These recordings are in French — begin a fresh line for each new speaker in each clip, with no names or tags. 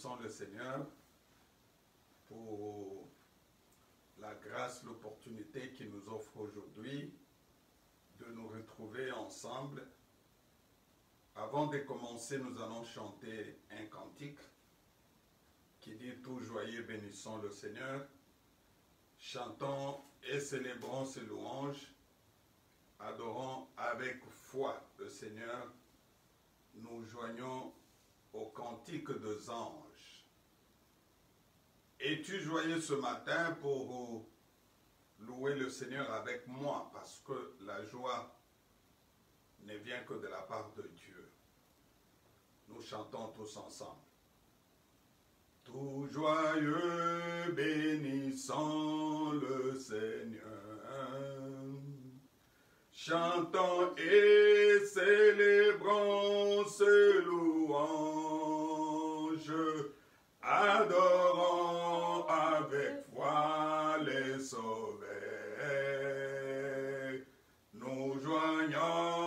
bénissons le Seigneur pour la grâce, l'opportunité qu'il nous offre aujourd'hui de nous retrouver ensemble. Avant de commencer, nous allons chanter un cantique qui dit Tout joyeux bénissons le Seigneur. Chantons et célébrons ses louanges. Adorons avec foi le Seigneur. Nous joignons au cantique des anges. Es-tu joyeux ce matin pour louer le Seigneur avec moi? Parce que la joie ne vient que de la part de Dieu. Nous chantons tous ensemble. Tout joyeux bénissant le Seigneur. Chantons et célébrons ce louange, adorons avec foi les sauvés. Nous joignons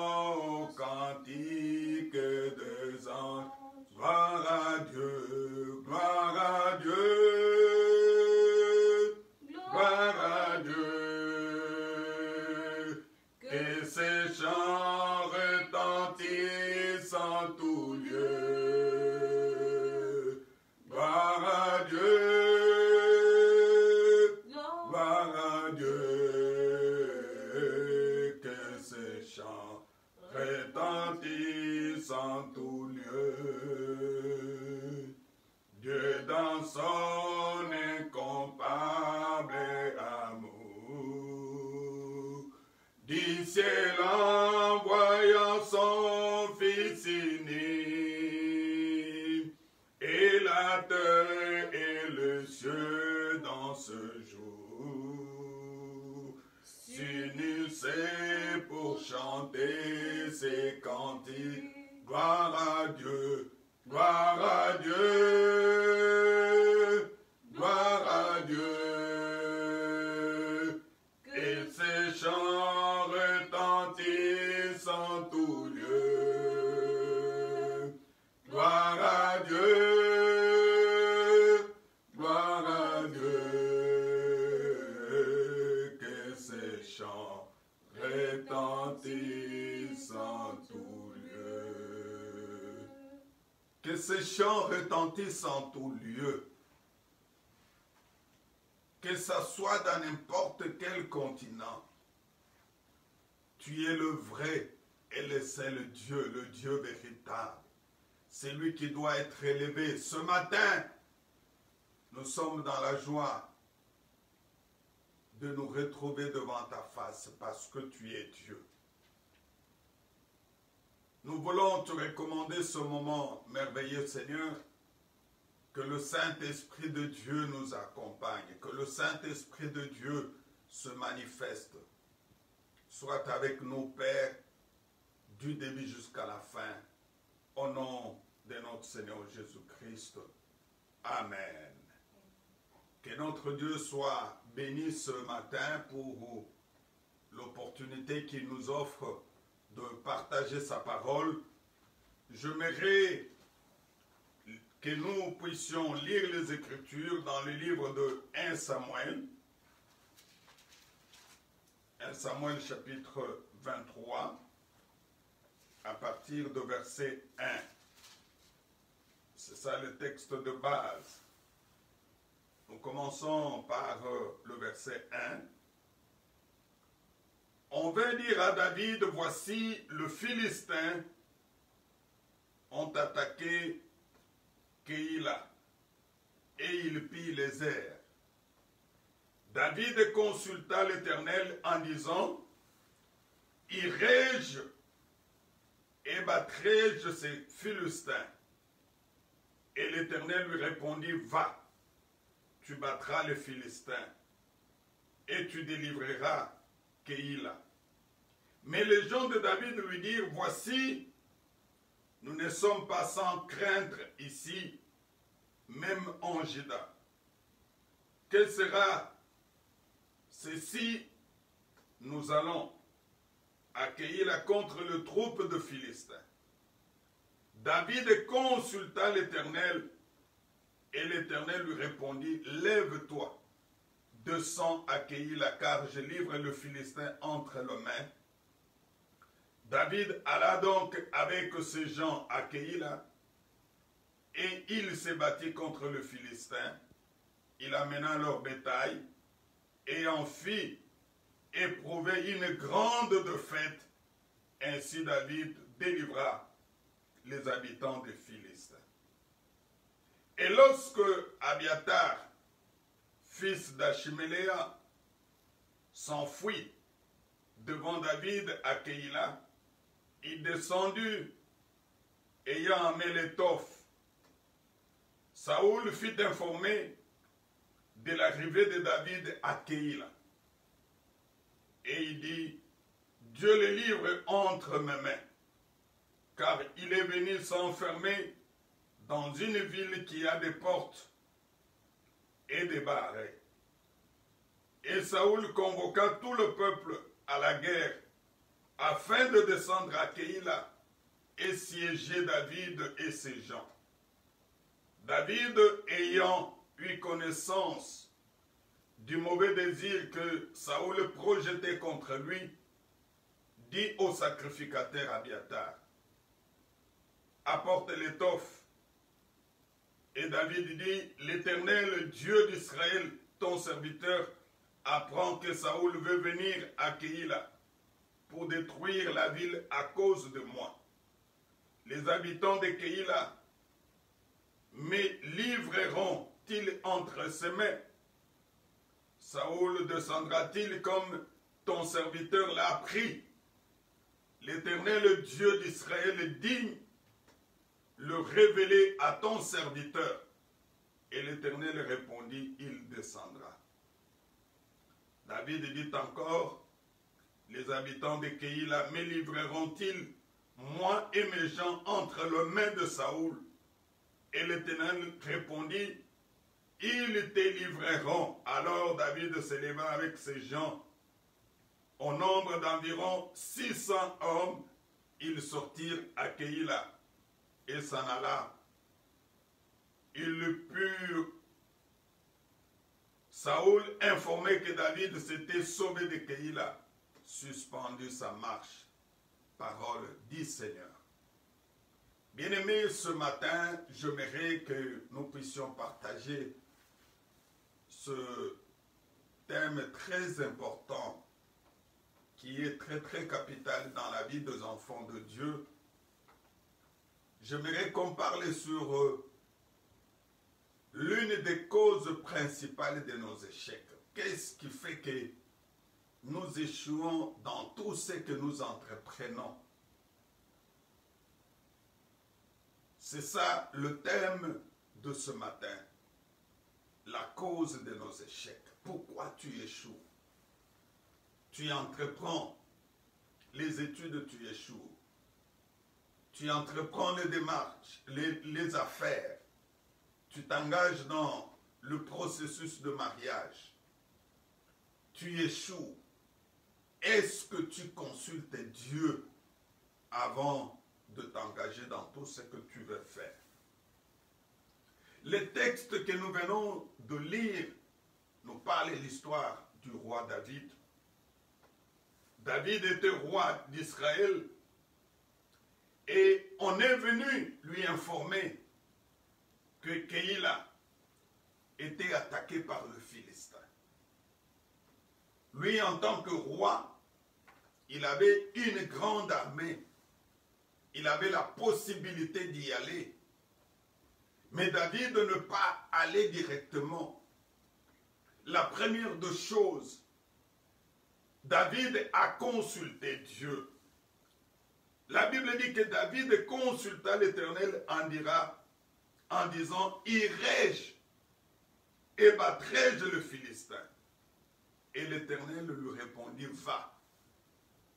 en tout lieu. Que ça soit dans n'importe quel continent. Tu es le vrai et le seul Dieu, le Dieu véritable. C'est lui qui doit être élevé. Ce matin, nous sommes dans la joie de nous retrouver devant ta face parce que tu es Dieu. Nous voulons te recommander ce moment merveilleux, Seigneur, Saint-Esprit de Dieu nous accompagne, que le Saint-Esprit de Dieu se manifeste. Soit avec nous, Père, du début jusqu'à la fin, au nom de notre Seigneur Jésus-Christ. Amen. Que notre Dieu soit béni ce matin pour l'opportunité qu'il nous offre de partager sa parole. J'aimerais que nous puissions lire les Écritures dans le livre de 1 Samuel. 1 Samuel chapitre 23, à partir de verset 1. C'est ça le texte de base. Nous commençons par euh, le verset 1. On vint dire à David, voici le Philistin ont attaqué Et il pille les airs. David consulta l'Éternel en disant, Irai-je et battrai-je ces Philistins? Et l'Éternel lui répondit, Va, tu battras les Philistins et tu délivreras Keïla. Mais les gens de David lui dirent, Voici, nous ne sommes pas sans craindre ici, même en Juda. Quel sera ceci? Nous allons accueillir contre le troupe de Philistins. David consulta l'Éternel Et l'Éternel lui répondit, Lève-toi, descends à Keïla, car je livre le Philistin entre les mains. David alla donc avec ses gens à Keïla, et il s'est battu contre le Philistin. Il amena leur bétail, et en fit éprouver une grande défaite. Ainsi David délivra les habitants des Philistins. Et lorsque Abiatar, fils d'Achiméléa, s'enfuit devant David à Keïla, il descendit ayant amené l'étoffe. Saoul fit informer de l'arrivée de David à Keïla. Et il dit, Dieu le livre entre mes mains, car il est venu s'enfermer dans une ville qui a des portes et des barres. Et Saoul convoqua tout le peuple à la guerre afin de descendre à Keïla et siéger David et ses gens. David, ayant eu connaissance du mauvais désir que Saoul projetait contre lui, dit au sacrificateur Abiatar, apporte l'étoffe. Et David dit, l'Éternel Dieu d'Israël, ton serviteur, apprend que Saoul veut venir à Keïla pour détruire la ville à cause de moi. Les habitants de Keïla me livreront-ils entre ses mains? Saoul descendra-t-il comme ton serviteur l'a appris? L'Éternel Dieu d'Israël est digne le révéler à ton serviteur. Et l'Éternel répondit, il descendra. David dit encore, les habitants de Keïla me livreront-ils, moi et mes gens, entre les mains de Saoul Et l'Éternel répondit, ils te livreront. Alors David se leva avec ses gens. Au nombre d'environ 600 hommes, ils sortirent à Keïla et s'en alla. Ils purent. Saoul, informé que David s'était sauvé de Keïla, suspendu sa marche. Parole dit Seigneur. Bien-aimés, ce matin, j'aimerais que nous puissions partager ce thème très important qui est très très capital dans la vie des enfants de Dieu. J'aimerais qu'on parle sur euh, l'une des causes principales de nos échecs. Qu'est-ce qui fait que nous échouons dans tout ce que nous entreprenons C'est ça le thème de ce matin la cause de nos échecs. Pourquoi tu échoues? Tu entreprends les études, tu échoues. Tu entreprends les démarches, les, affaires. Tu t'engages dans le processus de mariage. Tu échoues. Est-ce que tu consultes Dieu avant de t'engager dans tout ce que tu veux faire? Le texte que nous venons de lire nous parle de l'histoire du roi David. David était roi d'Israël et on est venu lui informer que Keïla était attaqué par le Philistin. Lui, en tant que roi, il avait une grande armée. Il avait la possibilité d'y aller mais David ne pas aller directement. La première des choses, David a consulté Dieu. La Bible dit que David consulta l'Éternel en en disant, irai-je et battrai-je le Philistin? Et l'Éternel lui répondit, va,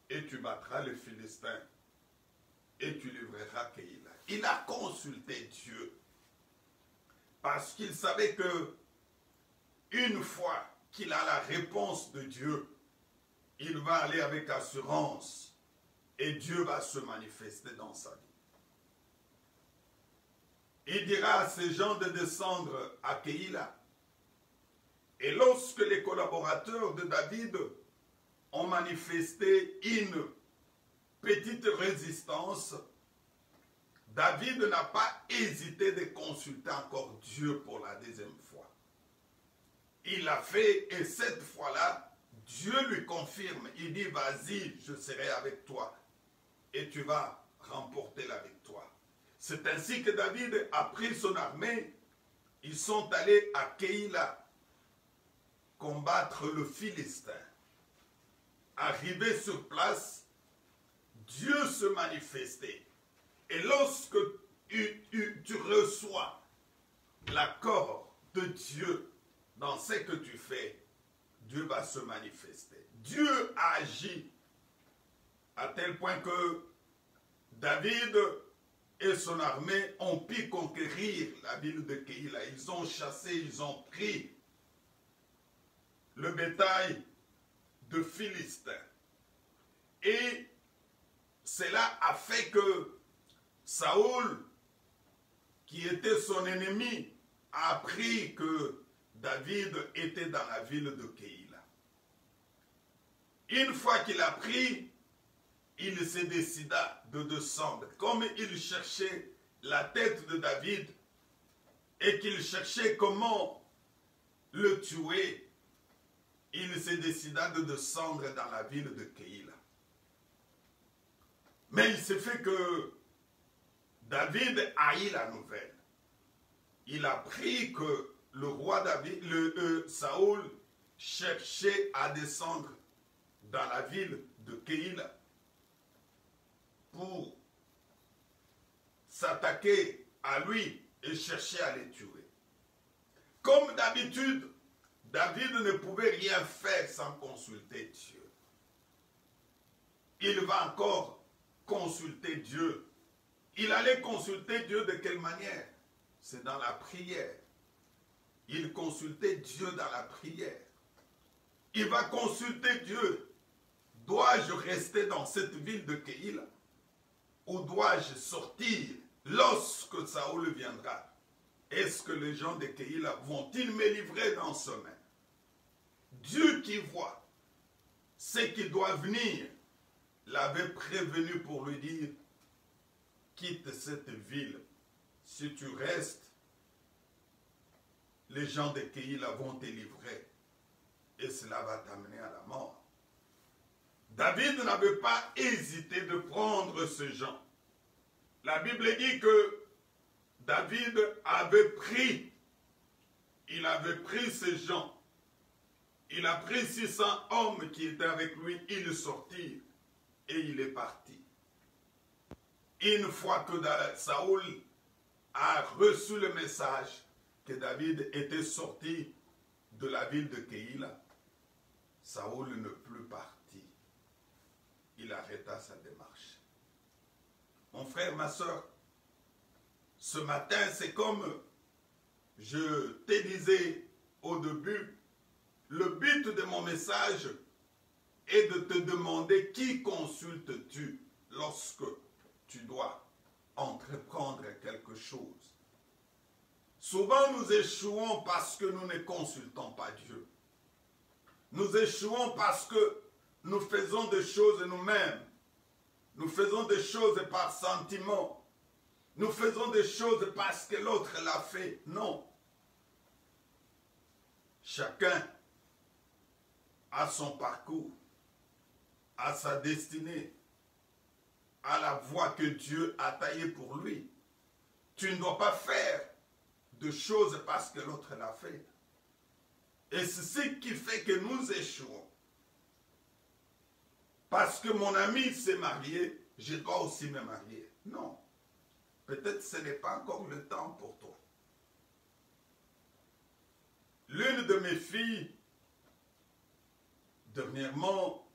et tu battras le Philistin, et tu livreras Keïla. Il a consulté Dieu. Parce qu'il savait que une fois qu'il a la réponse de Dieu, il va aller avec assurance et Dieu va se manifester dans sa vie. il dira à ces gens de descendre à Keïla. Et lorsque les collaborateurs de David ont manifesté une petite résistance, David n'a pas hésité de consulter encore Dieu pour la deuxième fois. Il l'a fait et cette fois-là, Dieu lui confirme. Il dit, vas-y, je serai avec toi et tu vas remporter la victoire. C'est ainsi que David a pris son armée. Ils sont allés à Keïla combattre le Philistin. Arrivé sur place, Dieu se manifestait. Et lorsque tu, reçois l'accord de Dieu dans ce que tu fais, Dieu va se manifester. Dieu agit à tel point que David et son armée ont pu conquérir la ville de Keïla. Ils ont chassé, ils ont pris le bétail de Philistins. Et cela a fait que Saoul, qui était son ennemi, a appris que David était dans la ville de Keïla. Une fois qu'il a pris, il se décida de descendre. Comme il cherchait la tête de David et qu'il cherchait comment le tuer, il se décida de descendre dans la ville de Keïla. Mais il s'est fait que David haït la nouvelle. Il a appris que le roi David, le euh, Saoul, cherchait à descendre dans la ville de Keïla pour s'attaquer à lui et chercher à les tuer. Comme d'habitude, David ne pouvait rien faire sans consulter Dieu. Il va encore consulter Dieu. Il allait consulter Dieu de quelle manière? C'est dans la prière. Il consultait Dieu dans la prière. Il va consulter Dieu. Dois-je rester dans cette ville de Keïla Ou dois-je sortir lorsque Saoul viendra? Est-ce que les gens de Keïla vont-ils me livrer dans ce main Dieu qui voit ce qui doit venir l'avait prévenu pour lui dire, quitte cette ville. Si tu restes, les gens de Keïla vont te livrer et cela va t'amener à la mort. David n'avait pas hésité de prendre ces gens. La Bible dit que David avait pris, il avait pris ces gens il a pris 600 hommes qui étaient avec lui, il sortit et il est parti. Une fois que Saoul a reçu le message que David était sorti de la ville de Keïla, Saoul ne plus parti. Il arrêta sa démarche. Mon frère, ma soeur, ce matin, c'est comme je te disais au début, le but de mon message est de te demander qui consultes-tu lorsque tu dois entreprendre quelque chose. Souvent nous échouons parce que nous ne consultons pas Dieu. Nous échouons parce que nous faisons des choses nous-mêmes. Nous faisons des choses par sentiment. Nous faisons des choses parce que l'autre l'a fait. Non. Chacun à son parcours, à sa destinée, à la voie que Dieu a taillée pour lui. Tu ne dois pas faire de choses parce que l'autre l'a fait. Et c'est ce qui fait que nous échouons. Parce que mon ami s'est marié, je dois aussi me marier. Non. Peut-être ce n'est pas encore le temps pour toi. L'une de mes filles dernièrement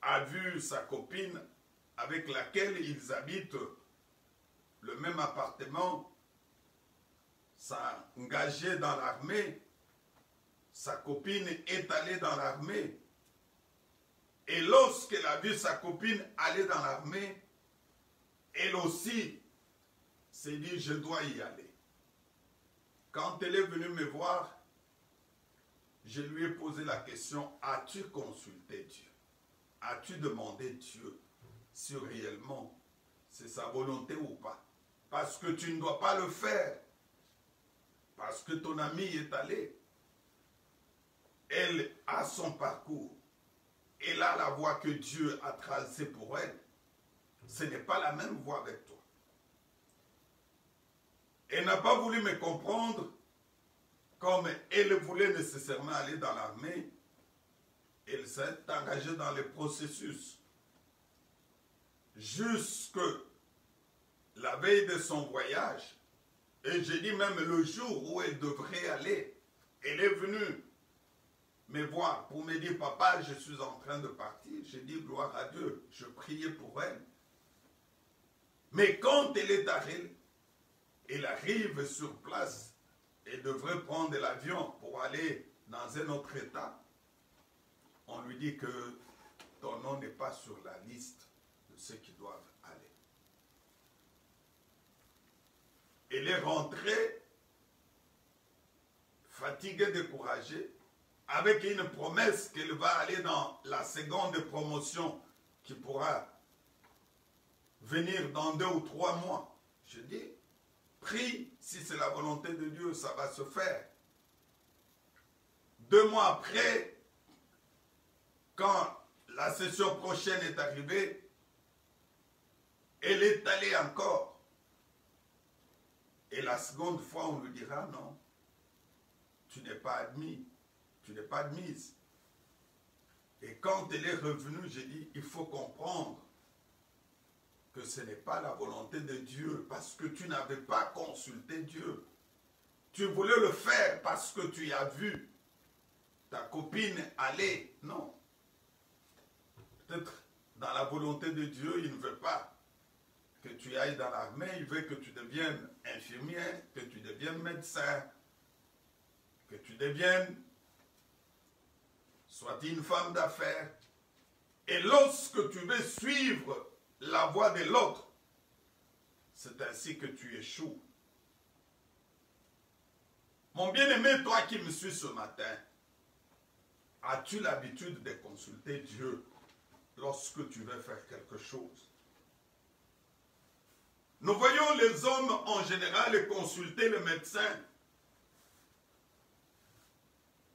a vu sa copine avec laquelle ils habitent le même appartement, s'engager dans l'armée. Sa copine est allée dans l'armée. Et lorsqu'elle a vu sa copine aller dans l'armée, elle aussi s'est dit, je dois y aller. Quand elle est venue me voir, je lui ai posé la question, as-tu consulté Dieu? As-tu demandé Dieu si réellement c'est sa volonté ou pas? Parce que tu ne dois pas le faire. Parce que ton ami est allé. Elle a son parcours. Elle a la voie que Dieu a tracée pour elle. Ce n'est pas la même voie avec toi. Elle n'a pas voulu me comprendre comme elle voulait nécessairement aller dans l'armée. Elle s'est engagée dans le processus. Jusque la veille de son voyage, et j'ai dit même le jour où elle devrait aller, elle est venue me voir pour me dire, papa, je suis en train de partir. J'ai dit, gloire à Dieu, je priais pour elle. Mais quand elle est arrivée, elle arrive sur place et devrait prendre l'avion pour aller dans un autre état, on lui dit que ton nom n'est pas sur la liste de ceux qui doivent aller. Elle est rentrée fatiguée, découragée, avec une promesse qu'elle va aller dans la seconde promotion qui pourra venir dans deux ou trois mois. Je dis, prie, si c'est la volonté de Dieu, ça va se faire. Deux mois après, quand la session prochaine est arrivée, elle est allée encore. Et la seconde fois, on lui dira non, tu n'es pas admis tu n'es pas admise. Et quand elle est revenue, j'ai dit, il faut comprendre ce n'est pas la volonté de Dieu parce que tu n'avais pas consulté Dieu. Tu voulais le faire parce que tu as vu ta copine aller. Non. Peut-être dans la volonté de Dieu, il ne veut pas que tu ailles dans l'armée, il veut que tu deviennes infirmière, que tu deviennes médecin, que tu deviennes soit une femme d'affaires. Et lorsque tu veux suivre la voie de l'autre, c'est ainsi que tu échoues. Mon bien-aimé, toi qui me suis ce matin, as-tu l'habitude de consulter Dieu lorsque tu veux faire quelque chose? Nous voyons les hommes en général consulter le médecin,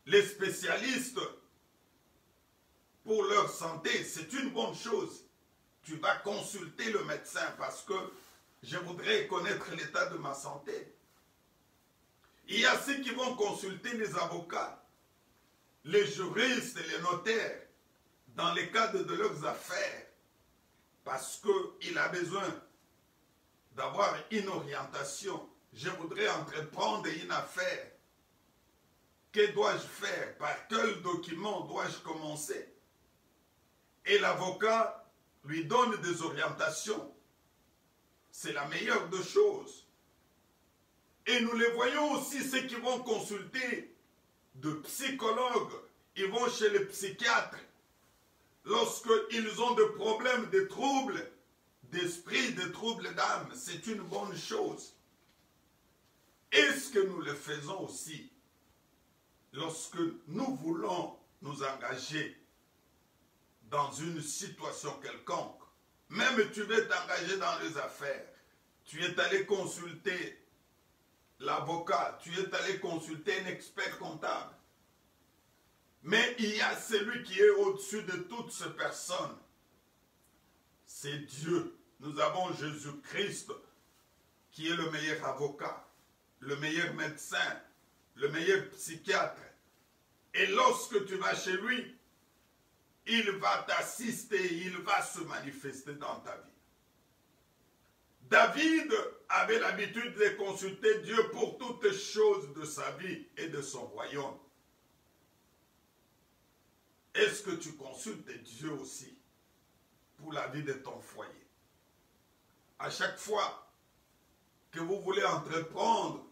les spécialistes pour leur santé, c'est une bonne chose. Tu vas consulter le médecin parce que je voudrais connaître l'état de ma santé. Il y a ceux qui vont consulter les avocats, les juristes et les notaires dans les cadre de leurs affaires parce qu'il a besoin d'avoir une orientation. Je voudrais entreprendre une affaire. Que dois-je faire? Par quel document dois-je commencer? Et l'avocat lui donne des orientations. C'est la meilleure des choses. Et nous les voyons aussi, ceux qui vont consulter de psychologues, ils vont chez les psychiatres. Lorsqu'ils ont des problèmes, des troubles d'esprit, des troubles d'âme, c'est une bonne chose. Est-ce que nous le faisons aussi? Lorsque nous voulons nous engager dans une situation quelconque, même tu veux t'engager dans les affaires, tu es allé consulter l'avocat, tu es allé consulter un expert comptable. Mais il y a celui qui est au-dessus de toutes ces personnes. C'est Dieu. Nous avons Jésus-Christ qui est le meilleur avocat, le meilleur médecin, le meilleur psychiatre. Et lorsque tu vas chez lui, il va t'assister, il va se manifester dans ta vie. David avait l'habitude de consulter Dieu pour toutes choses de sa vie et de son royaume. Est-ce que tu consultes Dieu aussi pour la vie de ton foyer? À chaque fois que vous voulez entreprendre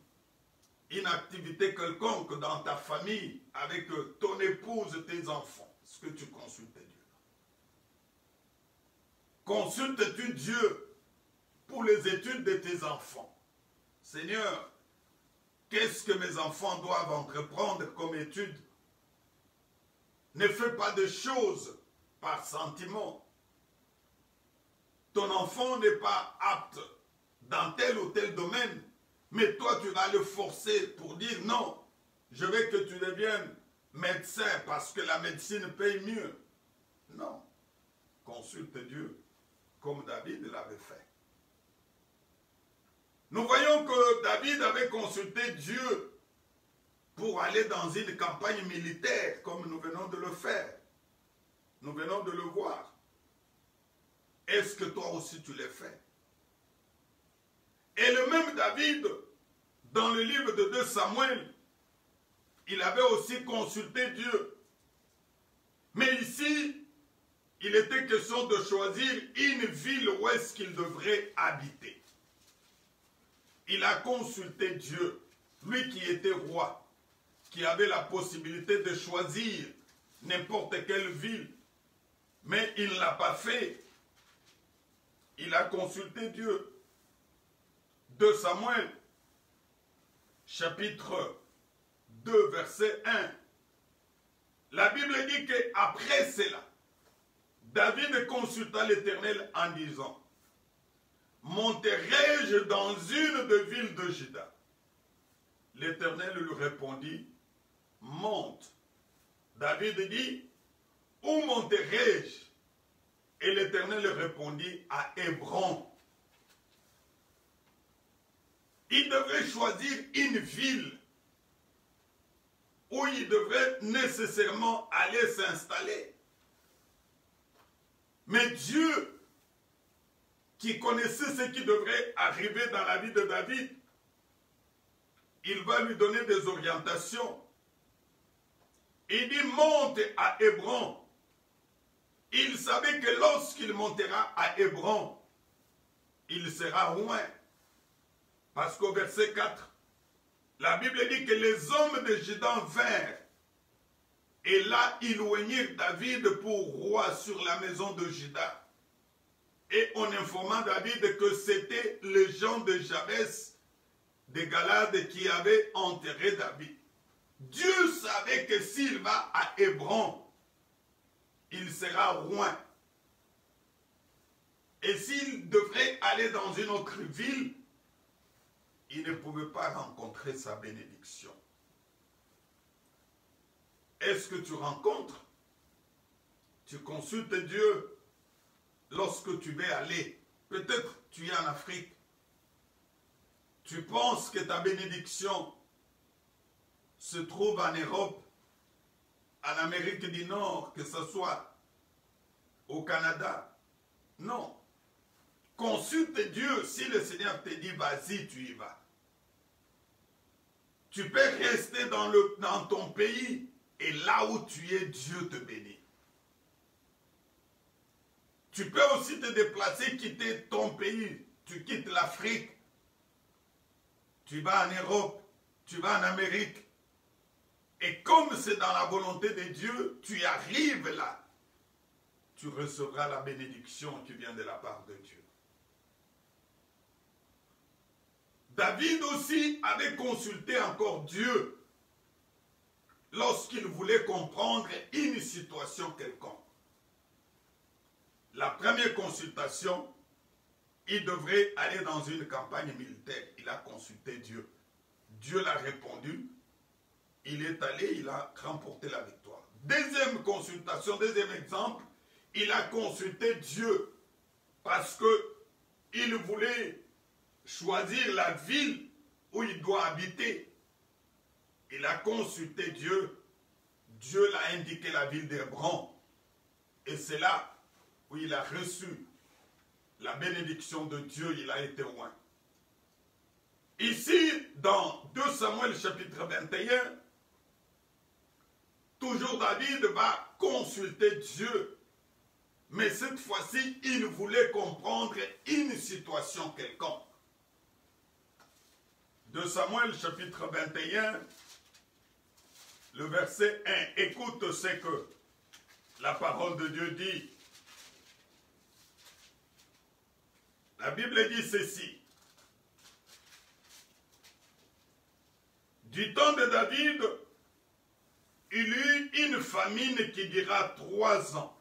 une activité quelconque dans ta famille avec ton épouse, tes enfants, ce que tu consultes Dieu? Consultes-tu Dieu pour les études de tes enfants? Seigneur, qu'est-ce que mes enfants doivent entreprendre comme études Ne fais pas de choses par sentiment. Ton enfant n'est pas apte dans tel ou tel domaine, mais toi tu vas le forcer pour dire non, je veux que tu deviennes médecin parce que la médecine paye mieux. Non, consulte Dieu comme David l'avait fait. Nous voyons que David avait consulté Dieu pour aller dans une campagne militaire, comme nous venons de le faire. Nous venons de le voir. Est-ce que toi aussi tu l'as fait? Et le même David, dans le livre de 2 Samuel, il avait aussi consulté Dieu. Mais ici, il était question de choisir une ville où est-ce qu'il devrait habiter. Il a consulté Dieu, lui qui était roi, qui avait la possibilité de choisir n'importe quelle ville. Mais il ne l'a pas fait. Il a consulté Dieu. De Samuel, chapitre 2, verset 1. La Bible dit qu'après cela, David consulta l'Éternel en disant, Monterai-je dans une de villes de Juda? L'Éternel lui répondit, Monte. David dit, Où monterai-je? Et l'Éternel répondit, À Hébron. Il devrait choisir une ville où il devrait nécessairement aller s'installer. Mais Dieu, qui connaissait ce qui devrait arriver dans la vie de David, il va lui donner des orientations. Il dit monte à Hébron. Il savait que lorsqu'il montera à Hébron, il sera loin. Parce qu'au verset 4, la Bible dit que les hommes de Juda vinrent et là éloignirent David pour roi sur la maison de Juda. Et on informa David que c'était les gens de Jabès, de Galade, qui avaient enterré David. Dieu savait que s'il va à Hébron, il sera loin. Et s'il devrait aller dans une autre ville, il ne pouvait pas rencontrer sa bénédiction. Est-ce que tu rencontres? Tu consultes Dieu lorsque tu veux aller. Peut-être tu es en Afrique. Tu penses que ta bénédiction se trouve en Europe, en Amérique du Nord, que ce soit au Canada. Non. Consulte Dieu. Si le Seigneur te dit vas-y, tu y vas. Tu peux rester dans, ton pays et là où tu es, Dieu te bénit. Tu peux aussi te déplacer, quitter ton pays. Tu quittes l'Afrique. Tu vas en Europe. Tu vas en Amérique. Et comme c'est dans la volonté de Dieu, tu arrives là. Tu recevras la bénédiction qui vient de la part de Dieu. David aussi avait consulté encore Dieu lorsqu'il voulait comprendre une situation quelconque. La première consultation, il devrait aller dans une campagne militaire. Il a consulté Dieu. Dieu l'a répondu. Il est allé, il a remporté la victoire. Deuxième consultation, deuxième exemple, il a consulté Dieu parce que il voulait choisir la ville où il doit habiter. Il a consulté Dieu. Dieu l'a indiqué la ville d'Hébron. Et c'est là où il a reçu la bénédiction de Dieu. Il a été loin. Ici, dans 2 Samuel chapitre 21, toujours David va consulter Dieu. Mais cette fois-ci, il voulait comprendre une situation quelconque de Samuel chapitre 21, le verset 1. Écoute ce que la parole de Dieu dit. La Bible dit ceci. Du temps de David, il eut une famine qui dura trois ans.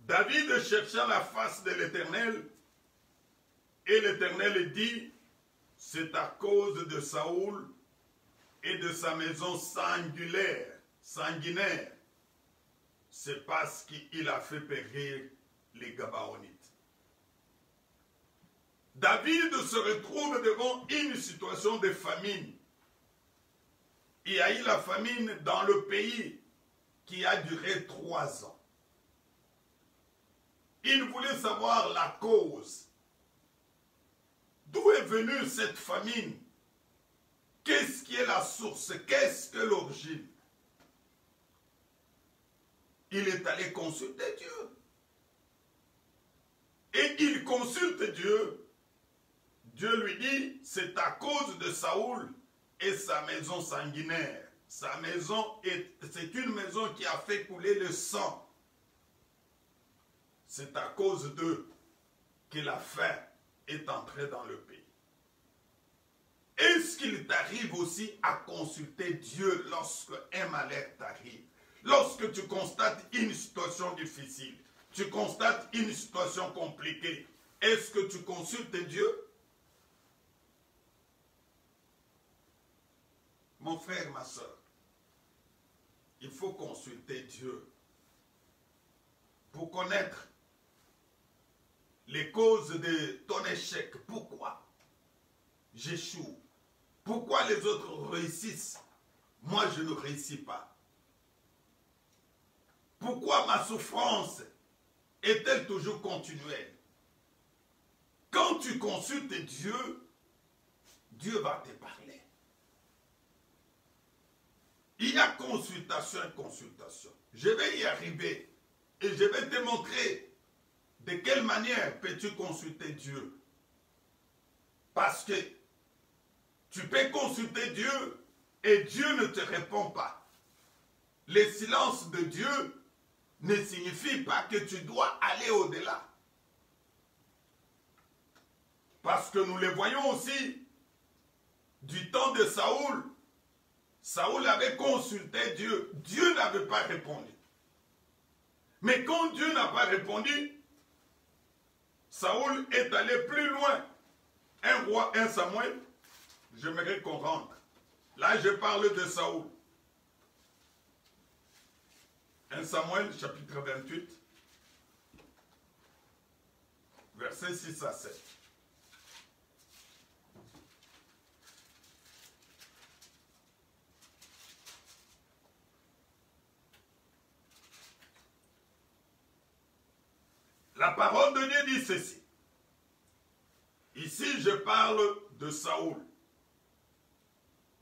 David chercha la face de l'Éternel et l'Éternel dit, c'est à cause de Saoul et de sa maison sanguinaire. C'est parce qu'il a fait périr les Gabaonites. David se retrouve devant une situation de famine. Il y a eu la famine dans le pays qui a duré trois ans. Il voulait savoir la cause. D'où est venue cette famine? Qu'est-ce qui est la source? Qu'est-ce que l'origine? Il est allé consulter Dieu. Et il consulte Dieu Dieu lui dit, c'est à cause de Saoul et sa maison sanguinaire. Sa maison, c'est une maison qui a fait couler le sang. C'est à cause d'eux que la faim est entrée dans le pays. Est-ce qu'il t'arrive aussi à consulter Dieu lorsque un malheur t'arrive? Lorsque tu constates une situation difficile, tu constates une situation compliquée, est-ce que tu consultes Dieu? Mon frère, ma soeur, il faut consulter Dieu pour connaître les causes de ton échec. Pourquoi? J'échoue Pourquoi les autres réussissent? Moi, je ne réussis pas. Pourquoi ma souffrance est-elle toujours continuelle? Quand tu consultes Dieu, Dieu va te parler. Il y a consultation et consultation. Je vais y arriver et je vais te montrer de quelle manière peux-tu consulter Dieu? Parce que tu peux consulter Dieu et Dieu ne te répond pas. Le silence de Dieu ne signifie pas que tu dois aller au-delà. Parce que nous le voyons aussi du temps de Saoul, Saoul avait consulté Dieu. Dieu n'avait pas répondu. Mais quand Dieu n'a pas répondu, Saoul est allé plus loin. Un roi, un Samuel, j'aimerais qu'on rentre. Là, je parle de Saoul. Un Samuel, chapitre 28, verset 6 à 7. La parole de Dieu dit ceci. Ici, je parle de Saoul.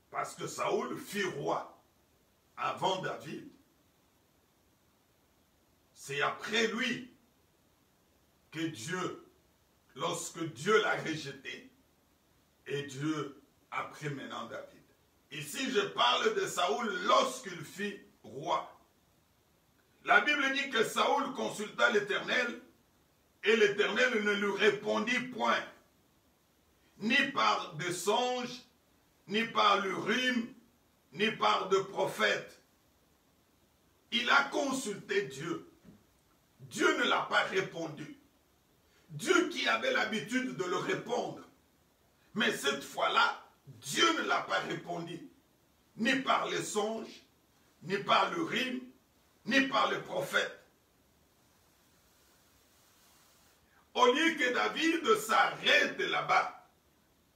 Parce que Saoul fut roi avant David. C'est après lui que Dieu, lorsque Dieu l'a rejeté, et Dieu a pris maintenant David. Ici, je parle de Saoul lorsqu'il fut roi. La Bible dit que Saoul consulta l'Éternel et l'Éternel ne lui répondit point, ni par des songes, ni par l'urim, ni par de prophètes. Il a consulté Dieu. Dieu ne l'a pas répondu. Dieu qui avait l'habitude de le répondre. Mais cette fois-là, Dieu ne l'a pas répondu. Ni par les songes, ni par l'urim, ni par les prophètes. Au lieu que David s'arrête là-bas,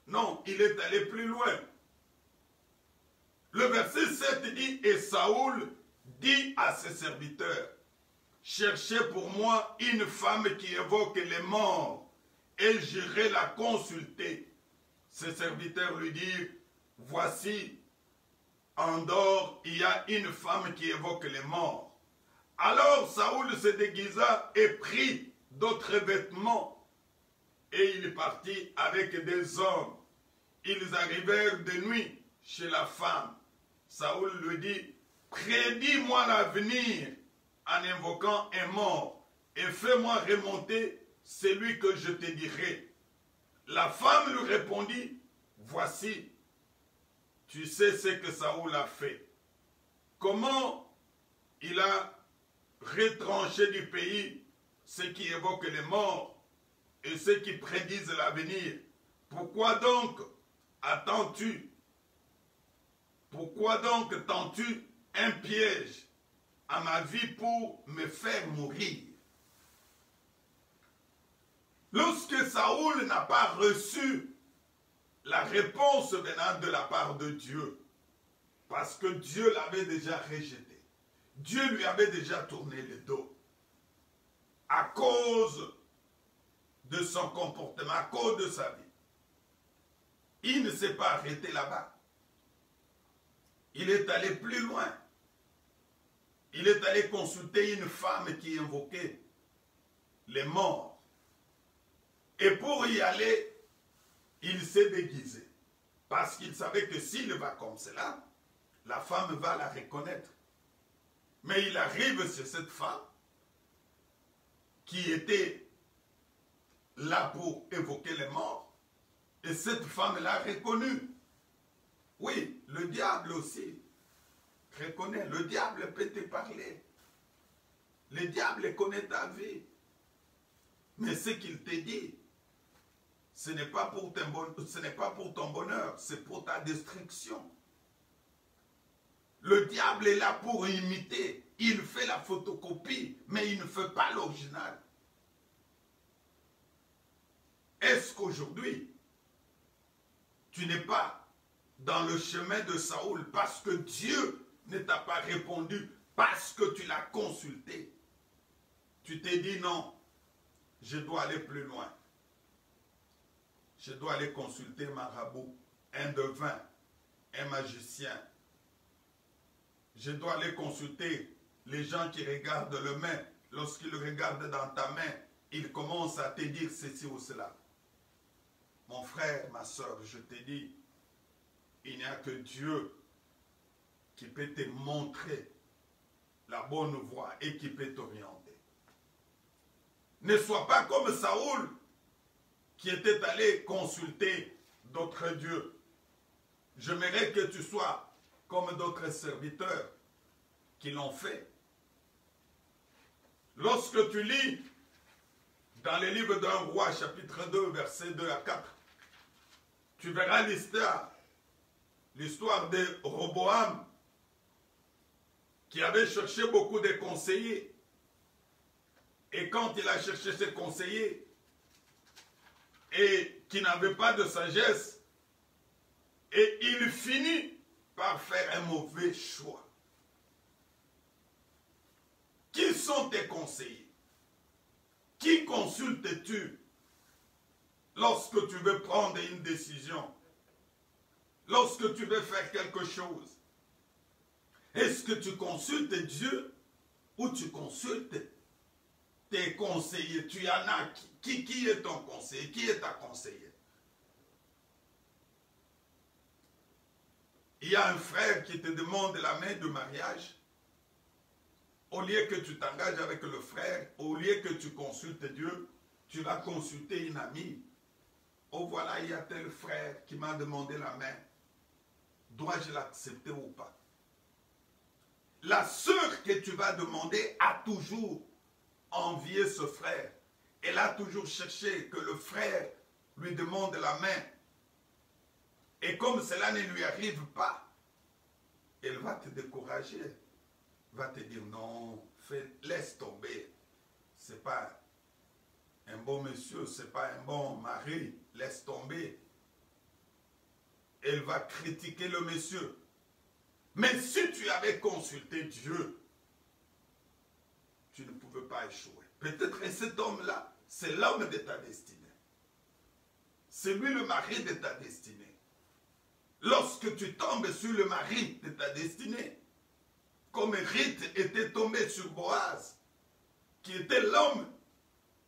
non, il est allé plus loin. Le verset 7 dit, et Saoul dit à ses serviteurs, cherchez pour moi une femme qui évoque les morts, et j'irai la consulter. Ses serviteurs lui dirent, voici, en dehors, il y a une femme qui évoque les morts. Alors Saoul se déguisa et prit d'autres vêtements. Et il partit avec des hommes. Ils arrivèrent de nuit chez la femme. Saoul lui dit, prédis-moi l'avenir en invoquant un mort et fais-moi remonter c'est lui que je te dirai. La femme lui répondit, voici, tu sais ce que Saoul a fait. Comment il a retranché du pays ceux qui évoquent les morts et ceux qui prédisent l'avenir. Pourquoi donc attends-tu? Pourquoi donc tends-tu un piège à ma vie pour me faire mourir? Lorsque Saoul n'a pas reçu la réponse venant de la part de Dieu, parce que Dieu l'avait déjà rejeté, Dieu lui avait déjà tourné le dos, à cause de son comportement, à cause de sa vie. Il ne s'est pas arrêté là-bas. Il est allé plus loin. Il est allé consulter une femme qui invoquait les morts. Et pour y aller, il s'est déguisé. Parce qu'il savait que s'il va comme cela, la femme va la reconnaître. Mais il arrive sur cette femme qui était là pour évoquer les morts. Et cette femme l'a reconnu. Oui, le diable aussi reconnaît. Le diable peut te parler. Le diable connaît ta vie. Mais ce qu'il te dit, ce n'est pas, pour pas pour ton bonheur, c'est pour ta destruction. Le diable est là pour imiter. Il fait la photocopie, mais il ne fait pas l'original. Est-ce qu'aujourd'hui, tu n'es pas dans le chemin de Saoul parce que Dieu ne t'a pas répondu, parce que tu l'as consulté? Tu t'es dit non, je dois aller plus loin. Je dois aller consulter marabout, un devin, un magicien, je dois aller consulter les gens qui regardent le main. Lorsqu'ils regardent dans ta main, ils commencent à te dire ceci ou cela. Mon frère, ma soeur, je te dis, il n'y a que Dieu qui peut te montrer la bonne voie et qui peut t'orienter. Ne sois pas comme Saoul qui était allé consulter d'autres dieux. J'aimerais que tu sois comme d'autres serviteurs qui l'ont fait. Lorsque tu lis dans les livres d'un roi, chapitre 2, versets 2 à 4, tu verras l'histoire, l'histoire de Roboam, qui avait cherché beaucoup de conseillers. Et quand il a cherché ses conseillers, et qui n'avaient pas de sagesse, et il finit par faire un mauvais choix. Qui tes conseillers. Qui consultes-tu lorsque tu veux prendre une décision? Lorsque tu veux faire quelque chose? Est-ce que tu consultes Dieu ou tu consultes tes conseillers? Tu en as qui, qui est ton conseiller? Qui est ta conseillère? Il y a un frère qui te demande la main de mariage, au lieu que tu t'engages avec le frère, au lieu que tu consultes Dieu, tu vas consulter une amie. Oh voilà, il y a tel frère qui m'a demandé la main. Dois-je l'accepter ou pas? La sœur que tu vas demander a toujours envié ce frère. Elle a toujours cherché que le frère lui demande la main et comme cela ne lui arrive pas, elle va te décourager. Va te dire non, laisse tomber. Ce n'est pas un bon monsieur, ce n'est pas un bon mari, laisse tomber. Elle va critiquer le monsieur. Mais si tu avais consulté Dieu, tu ne pouvais pas échouer. Peut-être que cet homme-là, c'est l'homme de ta destinée. C'est lui le mari de ta destinée. Lorsque tu tombes sur le mari de ta destinée, comme Rite était tombé sur Boaz, qui était l'homme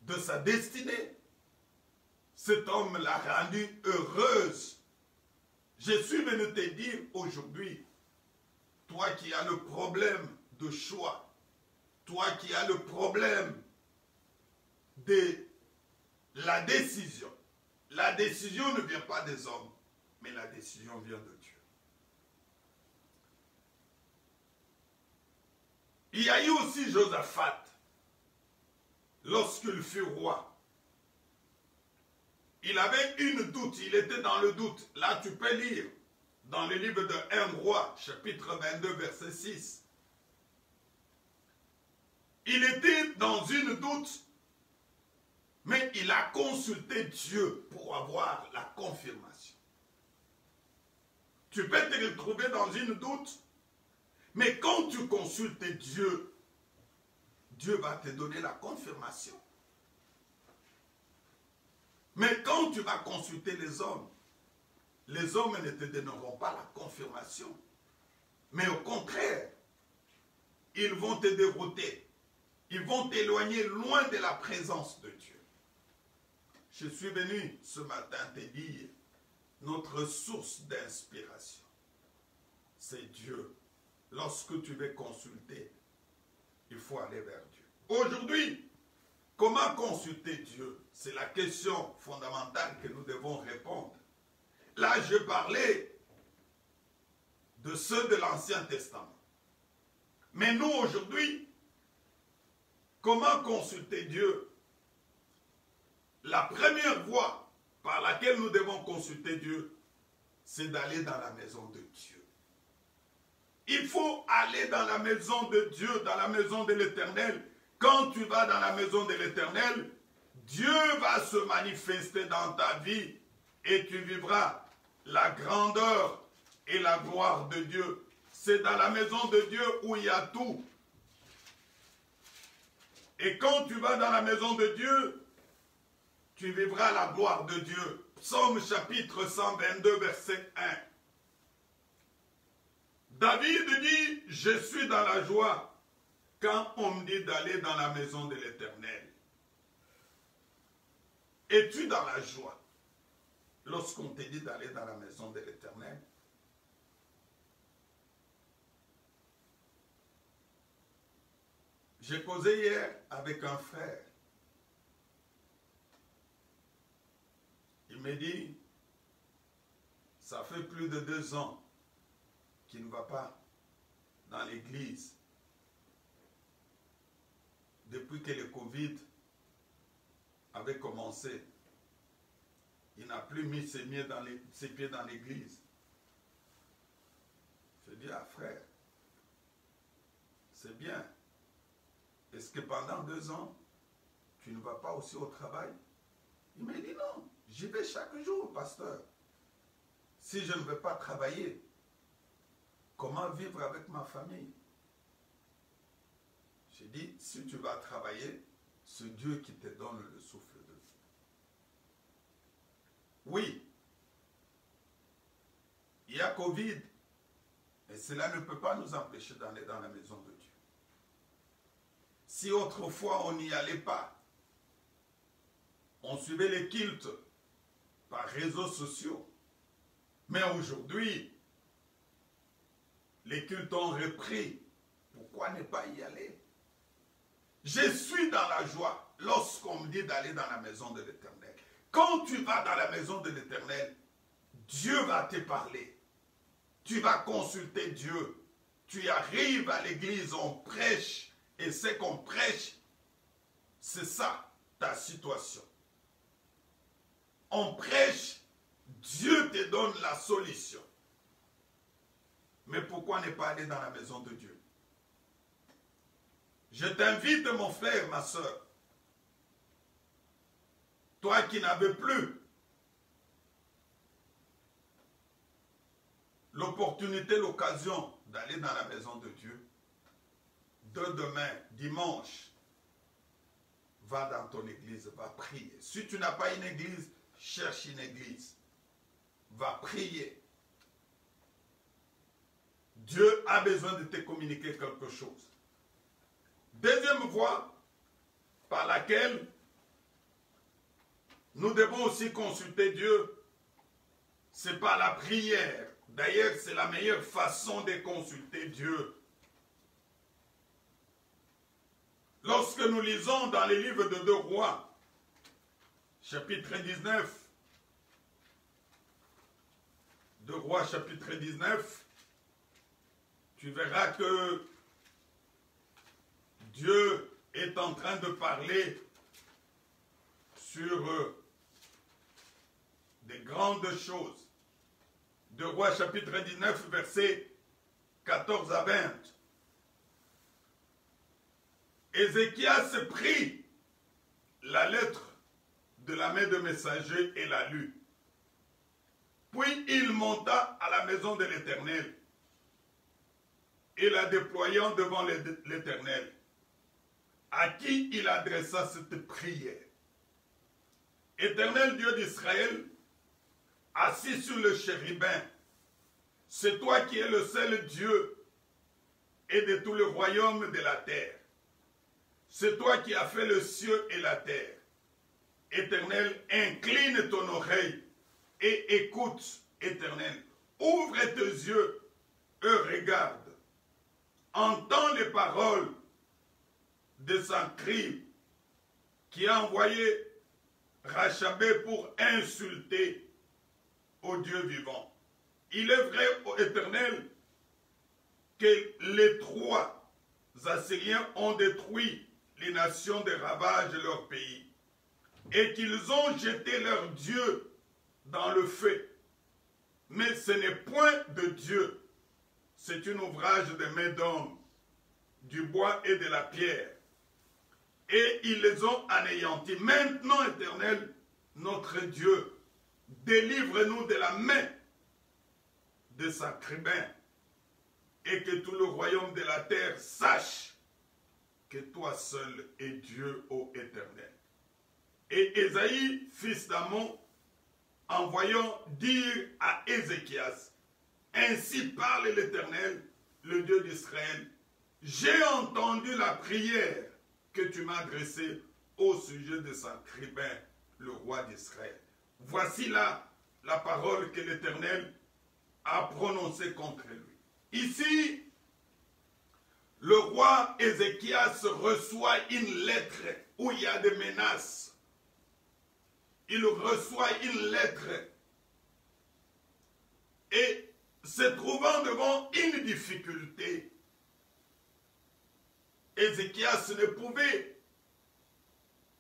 de sa destinée, cet homme l'a rendue heureuse. Je suis venu te dire aujourd'hui, toi qui as le problème de choix, toi qui as le problème de la décision. La décision ne vient pas des hommes, mais la décision vient de. Il y a eu aussi Josaphat, lorsqu'il fut roi. Il avait une doute, il était dans le doute. Là, tu peux lire dans le livre de 1 roi, chapitre 22, verset 6. Il était dans une doute, mais il a consulté Dieu pour avoir la confirmation. Tu peux te retrouver dans une doute, mais quand tu consultes Dieu, Dieu va te donner la confirmation. Mais quand tu vas consulter les hommes, les hommes ne te donneront pas la confirmation. Mais au contraire, ils vont te dérouter. Ils vont t'éloigner loin de la présence de Dieu. Je suis venu ce matin te dire, notre source d'inspiration, c'est Dieu. Lorsque tu veux consulter, il faut aller vers Dieu. Aujourd'hui, comment consulter Dieu? C'est la question fondamentale que nous devons répondre. Là, je parlais de ceux de l'Ancien Testament. Mais nous, aujourd'hui, comment consulter Dieu? La première voie par laquelle nous devons consulter Dieu, c'est d'aller dans la maison de Dieu. Il faut aller dans la maison de Dieu, dans la maison de l'Éternel. Quand tu vas dans la maison de l'Éternel, Dieu va se manifester dans ta vie et tu vivras la grandeur et la gloire de Dieu. C'est dans la maison de Dieu où il y a tout. Et quand tu vas dans la maison de Dieu, tu vivras la gloire de Dieu. Psaume chapitre 122, verset 1. David dit, je suis dans la joie quand on me dit d'aller dans la maison de l'Éternel. Es-tu dans la joie lorsqu'on te dit d'aller dans la maison de l'Éternel? J'ai causé hier avec un frère. Il me dit, ça fait plus de deux ans qu'il ne va pas dans l'église. Depuis que le Covid avait commencé, il n'a plus mis ses pieds dans l'église. Je dis, ah frère, c'est bien. Est-ce que pendant deux ans, tu ne vas pas aussi au travail? Il m'a dit non, j'y vais chaque jour, pasteur. Si je ne veux pas travailler, comment vivre avec ma famille? J'ai dit, si tu vas travailler, c'est Dieu qui te donne le souffle de vie. Oui, il y a Covid, et cela ne peut pas nous empêcher d'aller dans la maison de Dieu. Si autrefois on n'y allait pas, on suivait les cultes par réseaux sociaux. Mais aujourd'hui, les cultes ont repris. Pourquoi ne pas y aller? Je suis dans la joie lorsqu'on me dit d'aller dans la maison de l'Éternel. Quand tu vas dans la maison de l'Éternel, Dieu va te parler. Tu vas consulter Dieu. Tu arrives à l'église, on prêche et ce qu'on prêche, c'est ça ta situation. On prêche, Dieu te donne la solution. Mais pourquoi ne pas aller dans la maison de Dieu? Je t'invite, mon frère, ma soeur, toi qui n'avais plus l'opportunité, l'occasion d'aller dans la maison de Dieu, de demain, dimanche, va dans ton église, va prier. Si tu n'as pas une église, cherche une église. Va prier. Dieu a besoin de te communiquer quelque chose. Deuxième voie par laquelle nous devons aussi consulter Dieu, c'est par la prière. D'ailleurs, c'est la meilleure façon de consulter Dieu. Lorsque nous lisons dans les livres de deux rois, chapitre 19. De Roi chapitre 19, tu verras que Dieu est en train de parler sur euh, des grandes choses. De Roi chapitre 19, verset 14 à 20. Ézéchias prit la lettre de la main de messager et la lut. Puis il monta à la maison de l'Éternel et la déployant devant l'Éternel, à qui il adressa cette prière. Éternel Dieu d'Israël, assis sur le chérubin, c'est toi qui es le seul Dieu et de tout le royaume de la terre. C'est toi qui as fait le ciel et la terre. Éternel, incline ton oreille et écoute, Éternel. Ouvre tes yeux et regarde. Entends les paroles de Saint-Christ qui a envoyé Rachabé pour insulter au Dieu vivant. Il est vrai, ô Éternel, que les trois Assyriens ont détruit les nations de ravage de leur pays et qu'ils ont jeté leur Dieu dans le feu. Mais ce n'est point de Dieu, c'est un ouvrage de mains d'hommes, du bois et de la pierre. Et ils les ont anéantis. Maintenant, éternel, notre Dieu, délivre-nous de la main de Sacrébin et que tout le royaume de la terre sache que toi seul es Dieu, ô éternel. Et Esaïe, fils d'Amon, en voyant dire à Ézéchias, Ainsi parle l'Éternel, le Dieu d'Israël, j'ai entendu la prière que tu m'as adressée au sujet de Sancribin, le roi d'Israël. Voici là la parole que l'Éternel a prononcée contre lui. Ici, le roi Ézéchias reçoit une lettre où il y a des menaces. Il reçoit une lettre et se trouvant devant une difficulté, Ézéchias ne pouvait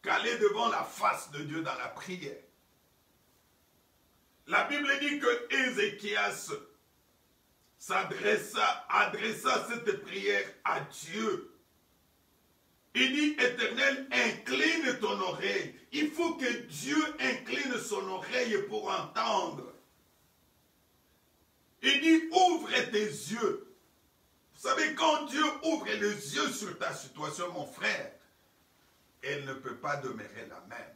qu'aller devant la face de Dieu dans la prière. La Bible dit que Ézéchias s'adressa, adressa cette prière à Dieu. Il dit, Éternel, incline ton oreille. Il faut que Dieu incline son oreille pour entendre. Il dit, ouvre tes yeux. Vous savez, quand Dieu ouvre les yeux sur ta situation, mon frère, elle ne peut pas demeurer la même.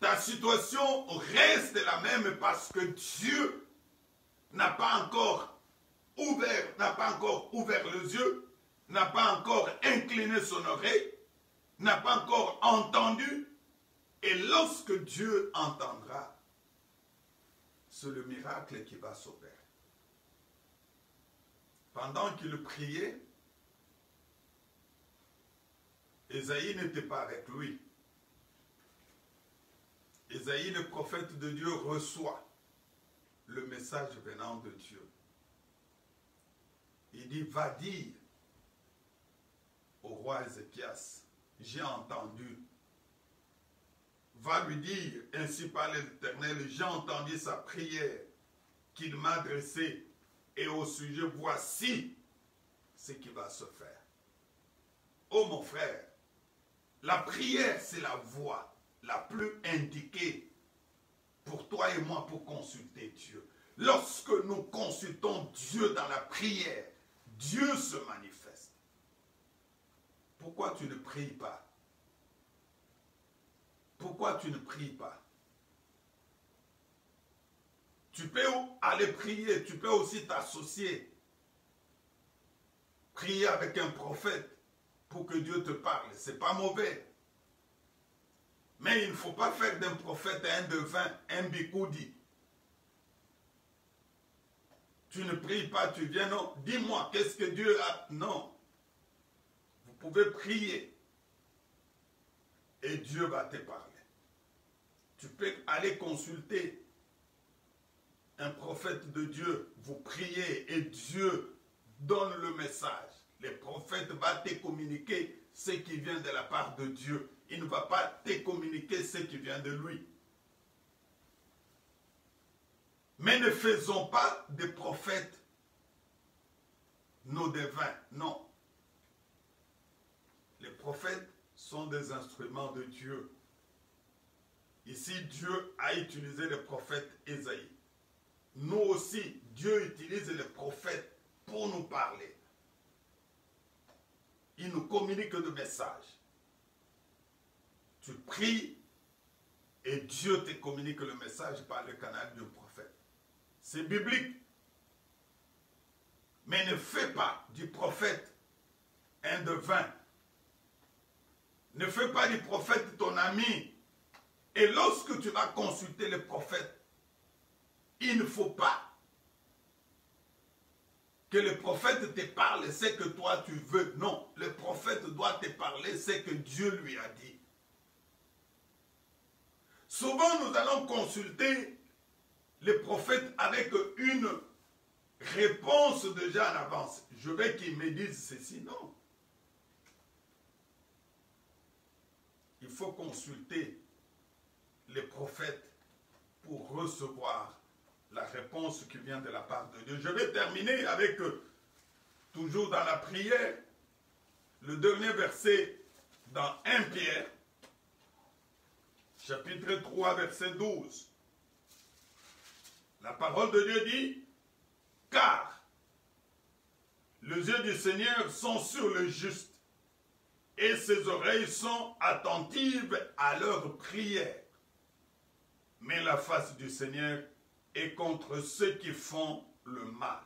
Ta situation reste la même parce que Dieu n'a pas encore ouvert, n'a pas encore ouvert les yeux, n'a pas encore incliné son oreille, n'a pas encore entendu. Et lorsque Dieu entendra, le miracle qui va s'opérer. Pendant qu'il priait, Esaïe n'était pas avec lui. Esaïe, le prophète de Dieu, reçoit le message venant de Dieu. Il dit, va dire au roi Ézéchias, j'ai entendu. Va lui dire, ainsi par l'Éternel, j'ai entendu sa prière qu'il m'a adressée et au sujet, voici ce qui va se faire. Oh mon frère, la prière, c'est la voie la plus indiquée pour toi et moi pour consulter Dieu. Lorsque nous consultons Dieu dans la prière, Dieu se manifeste. Pourquoi tu ne pries pas? Pourquoi tu ne pries pas? Tu peux aller prier, tu peux aussi t'associer. Prier avec un prophète pour que Dieu te parle. Ce n'est pas mauvais. Mais il ne faut pas faire d'un prophète un devin, un bikoudi. Tu ne pries pas, tu viens, non. Dis-moi, qu'est-ce que Dieu a? Non. Vous pouvez prier. et Dieu va te parler. Tu peux aller consulter un prophète de Dieu, vous priez et Dieu donne le message. Le prophète va te communiquer ce qui vient de la part de Dieu. Il ne va pas te communiquer ce qui vient de lui. Mais ne faisons pas des prophètes nos devins. Non. Les prophètes sont des instruments de Dieu. Ici, Dieu a utilisé le prophète Esaïe. Nous aussi, Dieu utilise les prophètes pour nous parler. Il nous communique le message. Tu pries et Dieu te communique le message par le canal du prophète. C'est biblique. Mais ne fais pas du prophète un devin. Ne fais pas du prophète ton ami. Et lorsque tu vas consulter le prophète, il ne faut pas que le prophète te parle ce que toi tu veux. Non, le prophète doit te parler ce que Dieu lui a dit. Souvent, nous allons consulter les prophètes avec une réponse déjà en avance. Je veux qu'ils me disent ceci. Non. Il faut consulter les prophètes pour recevoir la réponse qui vient de la part de Dieu. Je vais terminer avec, euh, toujours dans la prière, le dernier verset dans 1 Pierre, chapitre 3, verset 12. La parole de Dieu dit, car les yeux du Seigneur sont sur le juste et ses oreilles sont attentives à leurs prières. Mais la face du Seigneur est contre ceux qui font le mal.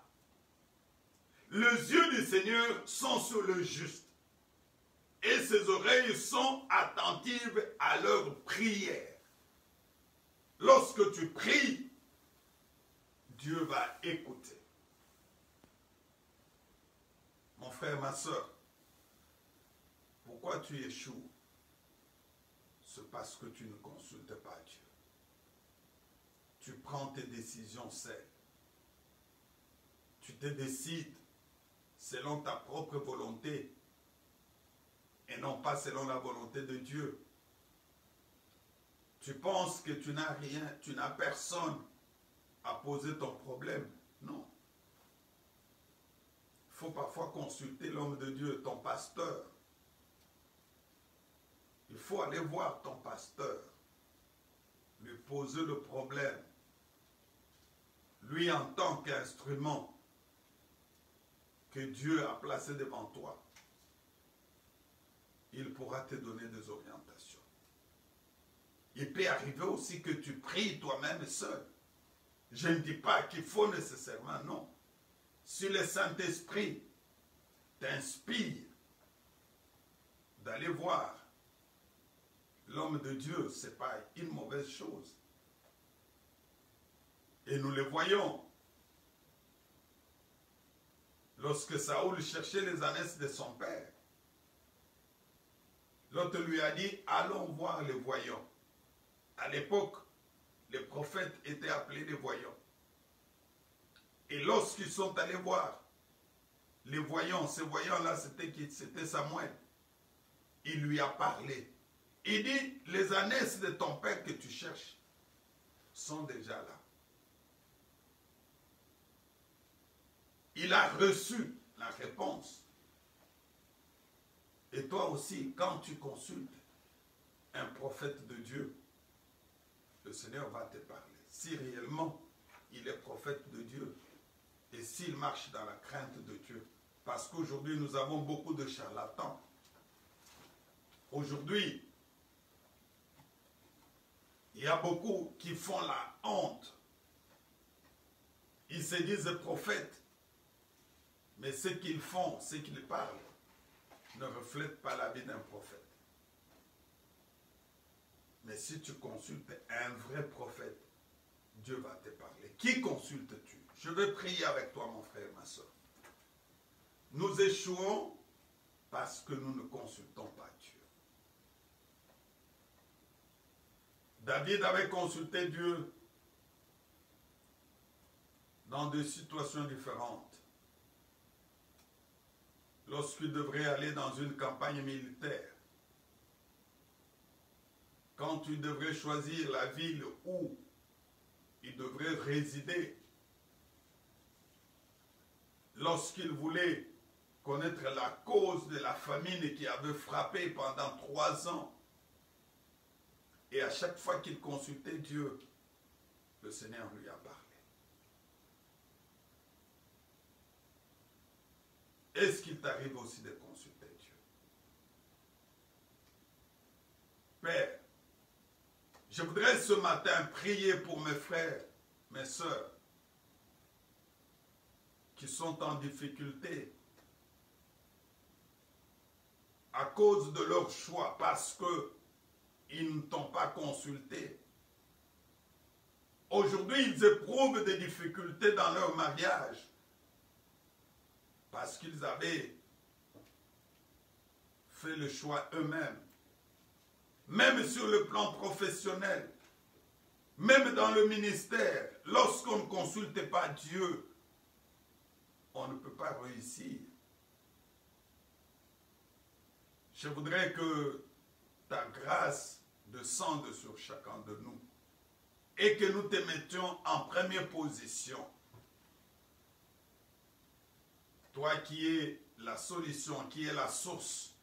Les yeux du Seigneur sont sur le juste et ses oreilles sont attentives à leurs prières. Lorsque tu pries, Dieu va écouter. Mon frère, ma soeur, pourquoi tu échoues? C'est parce que tu ne consultes pas Dieu. Tu prends tes décisions seul. Tu te décides selon ta propre volonté et non pas selon la volonté de Dieu. Tu penses que tu n'as rien, tu n'as personne à poser ton problème. Non. Il faut parfois consulter l'homme de Dieu, ton pasteur. Il faut aller voir ton pasteur, lui poser le problème. Lui en tant qu'instrument que Dieu a placé devant toi il pourra te donner des orientations. Il peut arriver aussi que tu pries toi-même seul. Je ne dis pas qu'il faut nécessairement, non. Si le Saint-Esprit t'inspire d'aller voir l'homme de Dieu, ce n'est pas une mauvaise chose. Et nous le voyons. Lorsque Saoul cherchait les ânesses de son père, L'autre lui a dit, allons voir les voyants. À l'époque, les prophètes étaient appelés les voyants. Et lorsqu'ils sont allés voir les voyants, ces voyants-là, c'était Samuel. Il lui a parlé. Il dit, les ânesses de ton père que tu cherches sont déjà là. Il a reçu la réponse. Et toi aussi, quand tu consultes un prophète de Dieu, le Seigneur va te parler. Si réellement il est prophète de Dieu et s'il marche dans la crainte de Dieu. Parce qu'aujourd'hui, nous avons beaucoup de charlatans. Aujourd'hui, il y a beaucoup qui font la honte. Ils se disent prophètes. Mais ce qu'ils font, ce qu'ils parlent, ne reflète pas la vie d'un prophète. Mais si tu consultes un vrai prophète, Dieu va te parler. Qui consultes-tu Je veux prier avec toi, mon frère, ma soeur. Nous échouons parce que nous ne consultons pas Dieu. David avait consulté Dieu dans des situations différentes. Lorsqu'il devrait aller dans une campagne militaire, quand il devrait choisir la ville où il devrait résider, lorsqu'il voulait connaître la cause de la famine qui avait frappé pendant trois ans, et à chaque fois qu'il consultait Dieu, le Seigneur lui a parlé. Est-ce qu'il t'arrive aussi de consulter Dieu? Père, je voudrais ce matin prier pour mes frères, mes soeurs, qui sont en difficulté à cause de leur choix, parce que ils ne t'ont pas consulté. Aujourd'hui, ils éprouvent des difficultés dans leur mariage parce qu'ils avaient fait le choix eux-mêmes. Même sur le plan professionnel, même dans le ministère, lorsqu'on ne consulte pas Dieu, on ne peut pas réussir. Je voudrais que ta grâce descende sur chacun de nous et que nous te mettions en première position. Toi qui es la solution, qui est la source.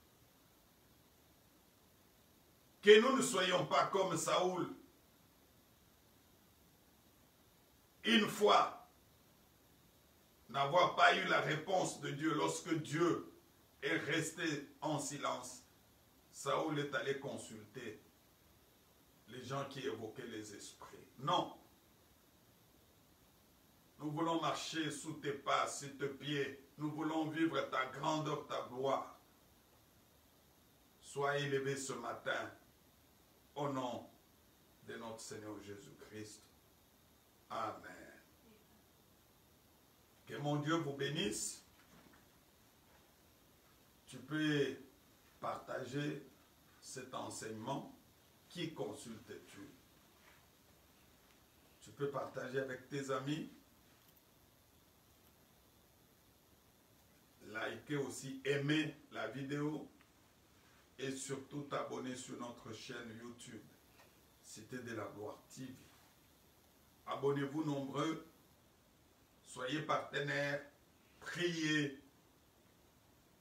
Que nous ne soyons pas comme Saoul. Une fois n'avoir pas eu la réponse de Dieu lorsque Dieu est resté en silence. Saoul est allé consulter les gens qui évoquaient les esprits. Non. Nous voulons marcher sous tes pas, sous tes pieds. Nous voulons vivre ta grandeur, ta gloire. Sois élevé ce matin au nom de notre Seigneur Jésus-Christ. Amen. Que mon Dieu vous bénisse. Tu peux partager cet enseignement. Qui consultes-tu Tu peux partager avec tes amis. Liker aussi, aimer la vidéo et surtout t'abonner sur notre chaîne YouTube, Cité de la Gloire TV. Abonnez-vous nombreux, soyez partenaires, priez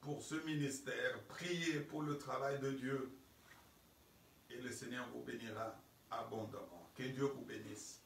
pour ce ministère, priez pour le travail de Dieu et le Seigneur vous bénira abondamment. Que Dieu vous bénisse.